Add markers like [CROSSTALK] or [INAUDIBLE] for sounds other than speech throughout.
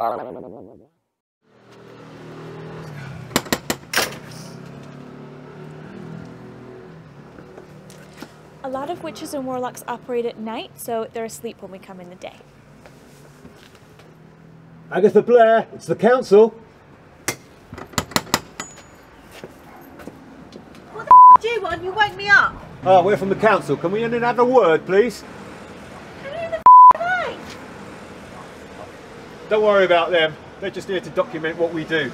A lot of witches and warlocks operate at night, so they're asleep when we come in the day. Agatha Blair, it's the council. What the do you want? You woke me up. Oh, we're from the council. Can we in and have a word, please? Don't worry about them. They're just here to document what we do.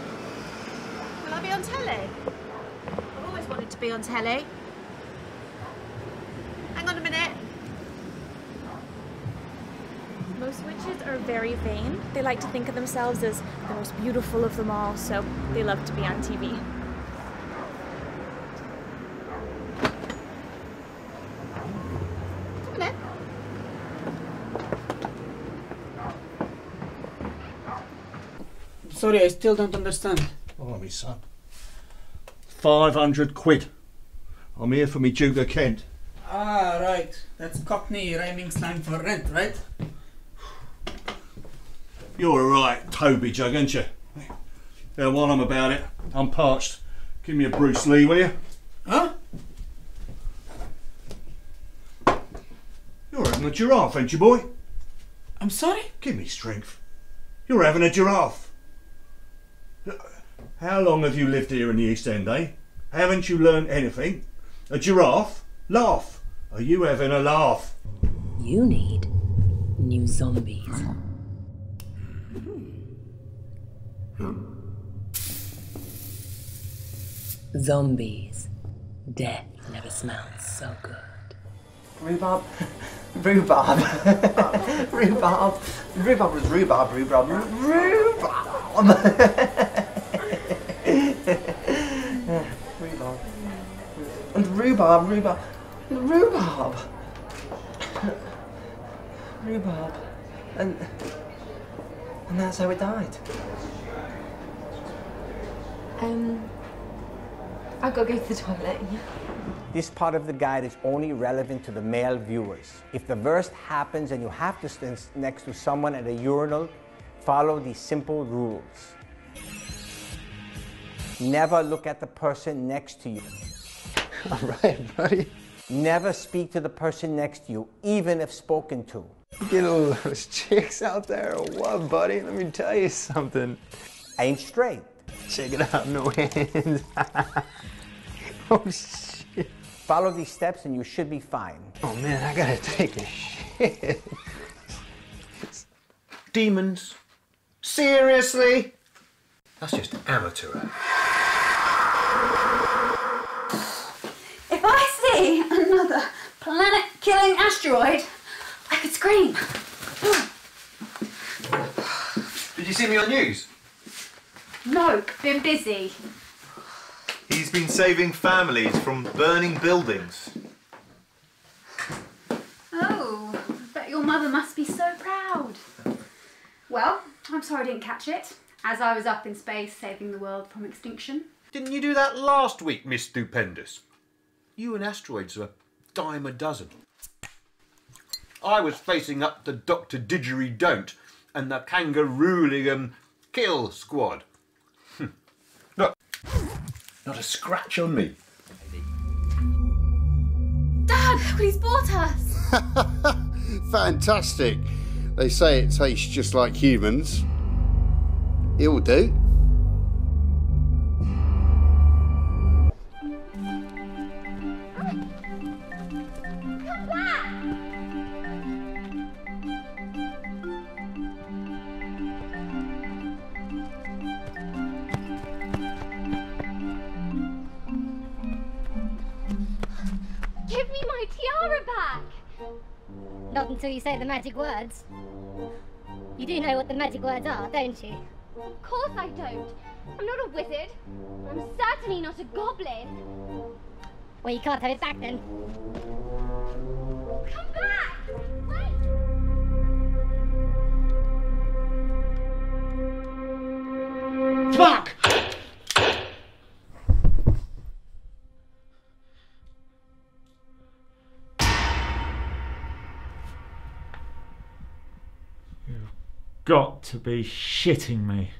Will I be on telly? I've always wanted to be on telly. Hang on a minute. Most witches are very vain. They like to think of themselves as the most beautiful of them all, so they love to be on TV. Sorry, I still don't understand. Oh, me son. 500 quid. I'm here for me Duke of Kent. Ah, right. That's Cockney rhyming slang for rent, right? You're a right Toby jug, aren't you? Yeah, while I'm about it, I'm parched. Give me a Bruce Lee, will you? Huh? You're having a giraffe, ain't you, boy? I'm sorry? Give me strength. You're having a giraffe. How long have you lived here in the East End, eh? Haven't you learned anything? A giraffe? Laugh. Are you having a laugh? You need new zombies. Zombies. Death never smelled so good. Rhubarb. [LAUGHS] Rhubarb. [LAUGHS] rhubarb. Rhubarb was rhubarb. Rhubarb. Rhubarb. [LAUGHS] rhubarb. And rhubarb. Rhubarb. Rhubarb. Rhubarb. And. And that's how it died. Um, I've got to go to the toilet. This part of the guide is only relevant to the male viewers. If the worst happens and you have to stand next to someone at a urinal, follow these simple rules. Never look at the person next to you. [LAUGHS] All right, buddy. Never speak to the person next to you, even if spoken to. You get all those chicks out there or what, buddy? Let me tell you something. Ain't straight. Check it out, no hands. [LAUGHS] oh, shit. Follow these steps and you should be fine. Oh, man, I gotta take a shit. Demons? Seriously? That's just amateur. If I see another planet killing asteroid, I could scream. Did you see me on news? No, been busy. He's been saving families from burning buildings. Oh, I bet your mother must be so proud. Well, I'm sorry I didn't catch it, as I was up in space saving the world from extinction. Didn't you do that last week, Miss Stupendous? You and asteroids are a dime a dozen. I was facing up to Dr. Didgeridoo and the Kangarooligum Kill Squad. Hmm. Look, not a scratch on me. Dad, look he's bought us. [LAUGHS] Fantastic. They say it tastes just like humans. It'll do. Give me my tiara back! Not until you say the magic words. You do know what the magic words are, don't you? Of course I don't. I'm not a wizard. I'm certainly not a goblin. Well, you can't have it back then. Come back! Wait! Fuck! Got to be shitting me.